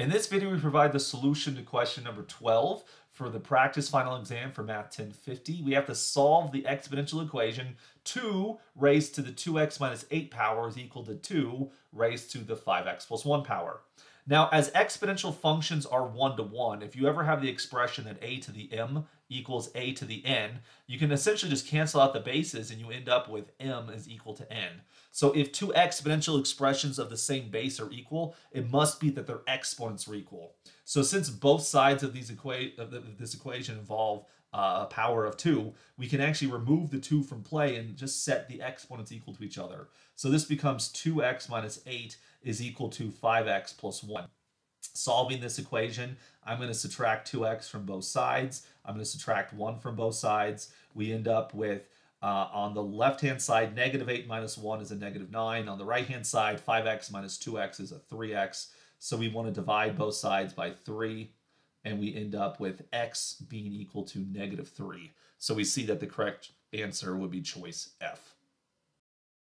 In this video, we provide the solution to question number 12 for the practice final exam for Math 1050. We have to solve the exponential equation 2 raised to the 2x minus 8 power is equal to 2 raised to the 5x plus 1 power. Now, as exponential functions are one to one, if you ever have the expression that a to the m equals a to the n, you can essentially just cancel out the bases and you end up with m is equal to n. So if two exponential expressions of the same base are equal, it must be that their exponents are equal. So since both sides of, these equa of this equation involve uh, a power of 2, we can actually remove the 2 from play and just set the exponents equal to each other. So this becomes 2x minus 8 is equal to 5x plus 1. Solving this equation, I'm going to subtract 2x from both sides. I'm going to subtract 1 from both sides. We end up with, uh, on the left-hand side, negative 8 minus 1 is a negative 9. On the right-hand side, 5x minus 2x is a 3x. So we want to divide both sides by 3, and we end up with x being equal to negative 3. So we see that the correct answer would be choice F.